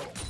Let's go.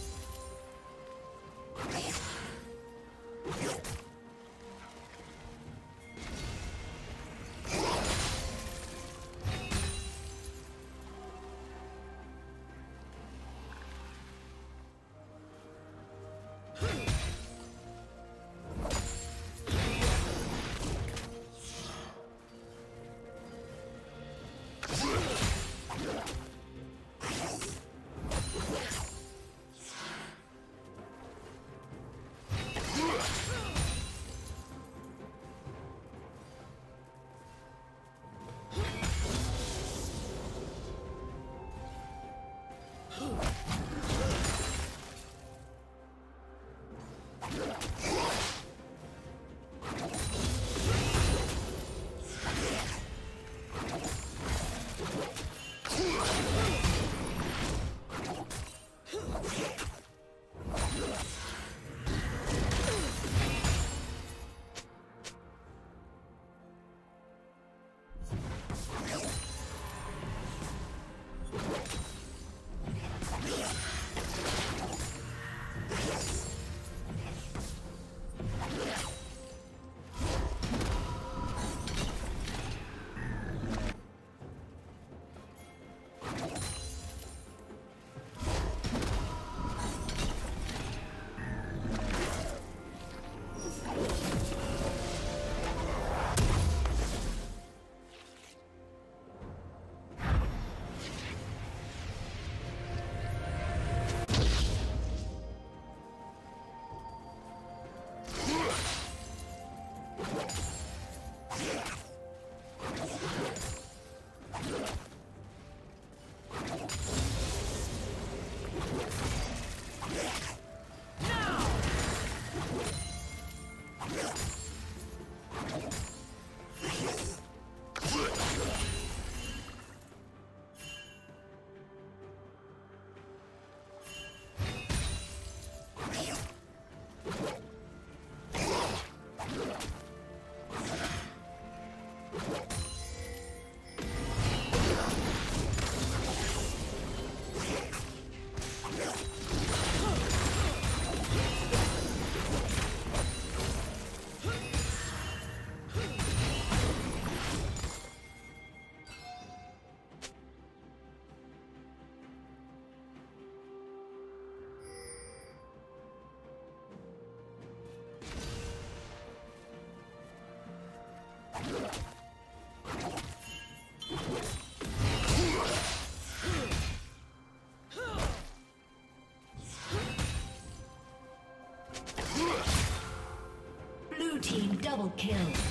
kill.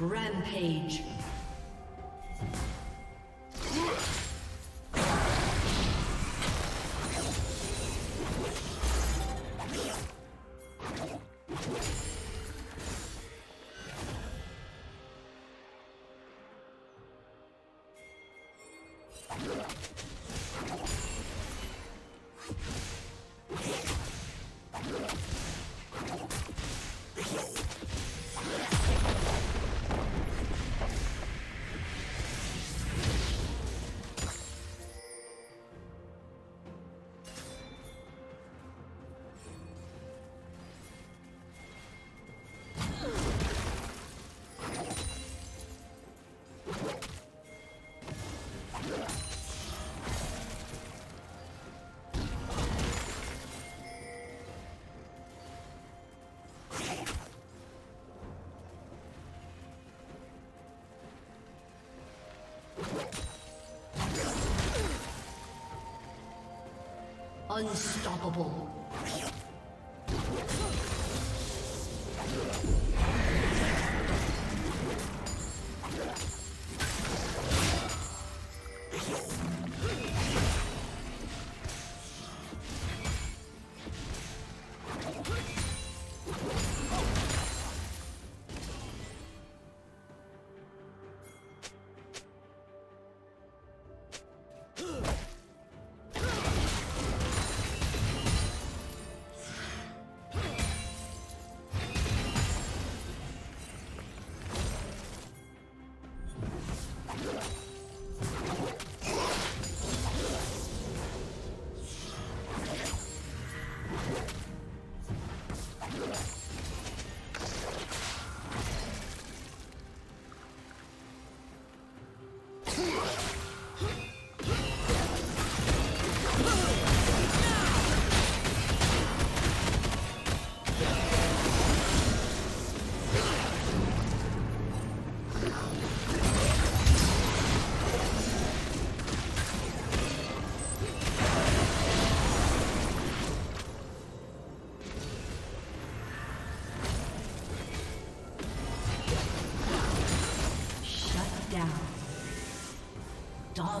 Rampage. Unstoppable.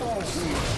Will